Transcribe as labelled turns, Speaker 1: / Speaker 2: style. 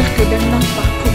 Speaker 1: dire que Bernard parcourt plein